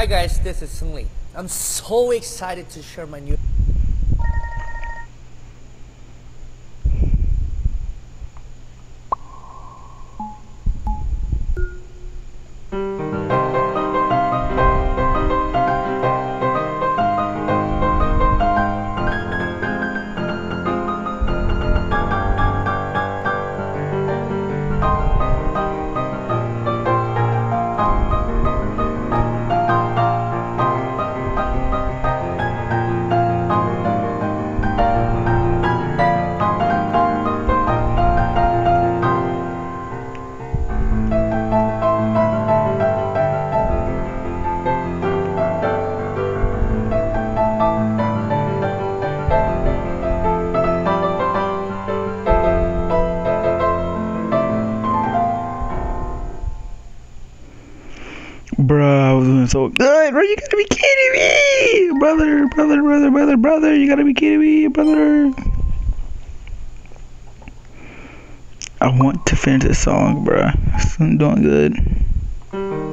Hi guys, this is Sung Lee. I'm so excited to share my new Bruh, I was doing so good, bro. You gotta be kidding me, brother, brother, brother, brother, brother. You gotta be kidding me, brother. I want to finish this song, bro. I'm doing good.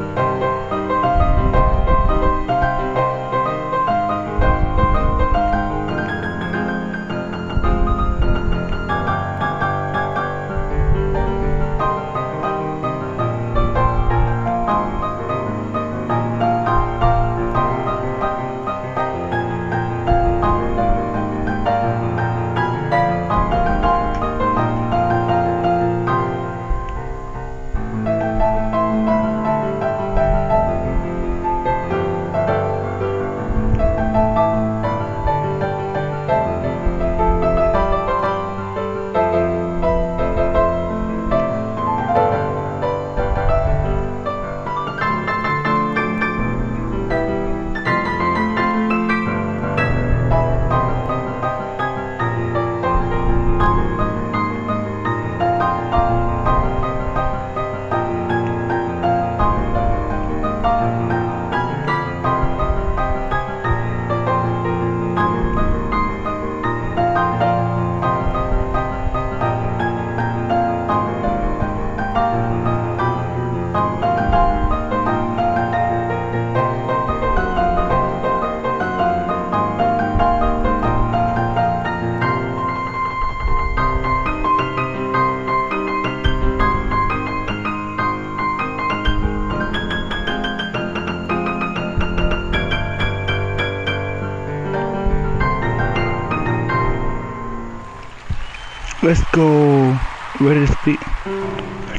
Let's go. Ready to speak?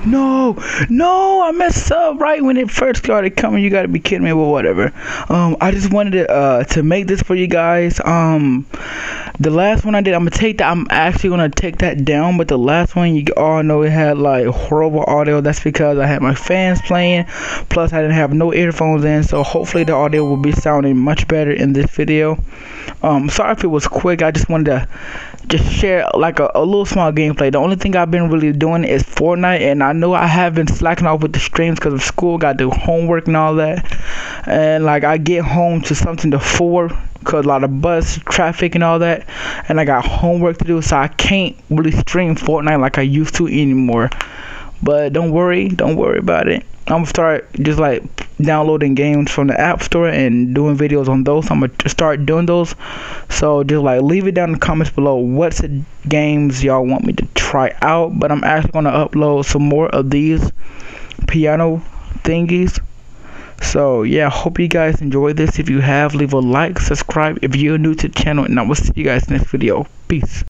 No, no, I messed up right when it first started coming. You gotta be kidding me, but whatever. Um, I just wanted to uh to make this for you guys. Um, the last one I did, I'm gonna take that. I'm actually gonna take that down. But the last one, you all know it had like horrible audio. That's because I had my fans playing. Plus, I didn't have no earphones in. So hopefully the audio will be sounding much better in this video. Um, sorry if it was quick. I just wanted to just share like a, a little small gameplay. The only thing I've been really doing is Fortnite, and I know I have been slacking off with the streams because of school, got to do homework and all that. And like I get home to something to four cause a lot of bus traffic and all that, and I got homework to do, so I can't really stream Fortnite like I used to anymore. But don't worry, don't worry about it. I'm gonna start just like downloading games from the App Store and doing videos on those. I'm gonna start doing those. So just like leave it down in the comments below what's the games y'all want me to try out. But I'm actually gonna upload some more of these piano thingies. So yeah, hope you guys enjoy this. If you have, leave a like, subscribe if you're new to the channel, and I will see you guys in next video. Peace.